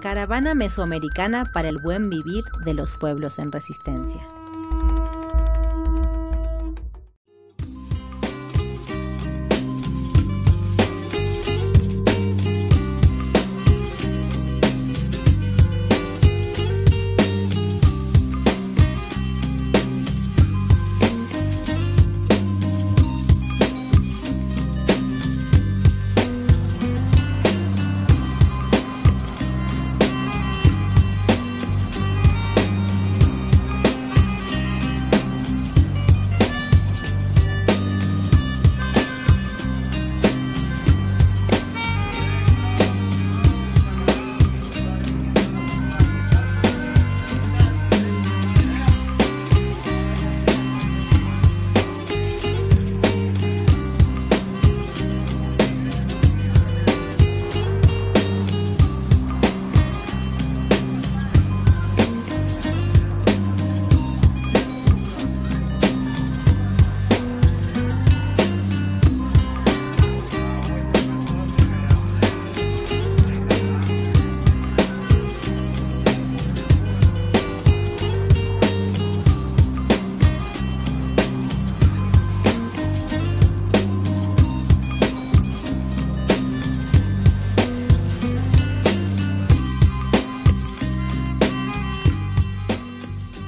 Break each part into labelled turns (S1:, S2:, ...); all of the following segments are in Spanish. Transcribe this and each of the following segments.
S1: Caravana mesoamericana para el buen vivir de los pueblos en resistencia.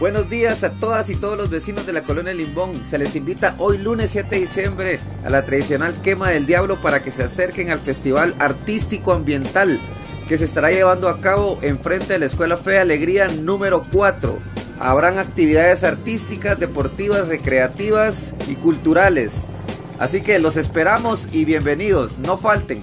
S2: Buenos días a todas y todos los vecinos de la colonia Limbón. Se les invita hoy lunes 7 de diciembre a la tradicional quema del diablo para que se acerquen al Festival Artístico Ambiental que se estará llevando a cabo enfrente de la Escuela Fe Alegría número 4. Habrán actividades artísticas, deportivas, recreativas y culturales. Así que los esperamos y bienvenidos, no falten.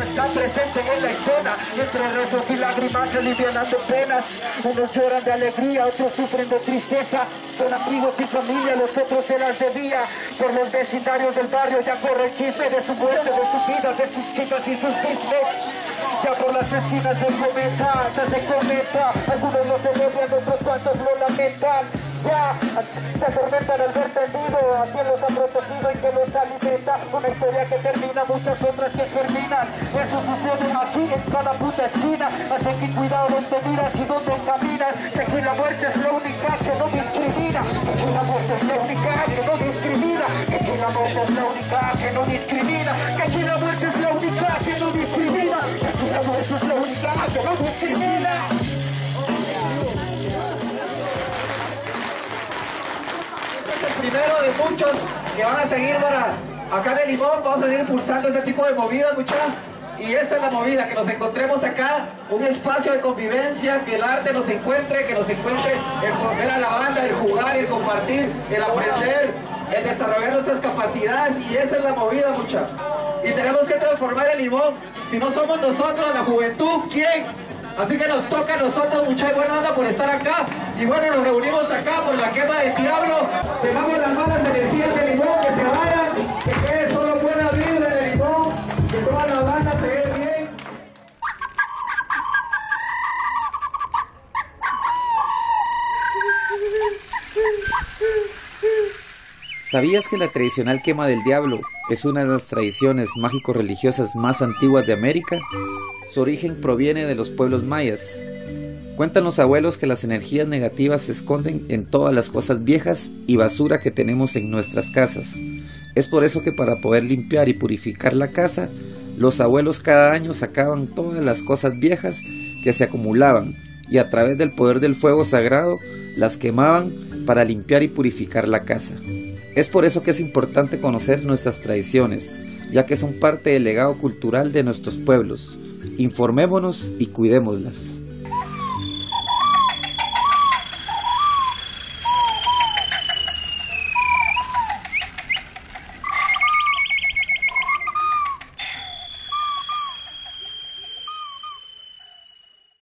S3: está presente en la escena. Entre rezos y lágrimas alivianando penas. Unos lloran de alegría, otros sufren de tristeza. Son amigos y familia, los otros se las debía. Por los vecindarios del barrio ya corre el chisme De su muerte, de sus vidas, de sus chicas y sus chismes ya por las esquinas se comenta, se comenta Algunos lo celebran, otros cuantos lo lamentan Ya, se atormentan al ver tendido a quien los ha protegido y que los alimenta. Una historia que termina, muchas otras que terminan. Eso sucede aquí en cada puta esquina. Así que cuidado donde miras y donde
S4: que van a seguir para acá en el limón, vamos a seguir impulsando este tipo de movidas, muchachos. Y esta es la movida, que nos encontremos acá, un espacio de convivencia, que el arte nos encuentre, que nos encuentre el comer a la banda, el jugar, el compartir, el aprender, el desarrollar nuestras capacidades, y esa es la movida, muchachos. Y tenemos que transformar el limón. Si no somos nosotros, la juventud, ¿quién? Así que nos toca a nosotros, mucha buena onda por estar acá. Y bueno, nos reunimos acá por la quema del diablo. Dejamos las malas energías del limón, que se vayan, que quede solo buena vibra del limón, que toda la banda se ve bien.
S2: ¿Sabías que la tradicional quema del diablo es una de las tradiciones mágico-religiosas más antiguas de América? Su origen proviene de los pueblos mayas. Cuentan los abuelos que las energías negativas se esconden en todas las cosas viejas y basura que tenemos en nuestras casas. Es por eso que para poder limpiar y purificar la casa, los abuelos cada año sacaban todas las cosas viejas que se acumulaban y a través del poder del fuego sagrado las quemaban para limpiar y purificar la casa. Es por eso que es importante conocer nuestras tradiciones, ya que son parte del legado cultural de nuestros pueblos. Informémonos y cuidémoslas.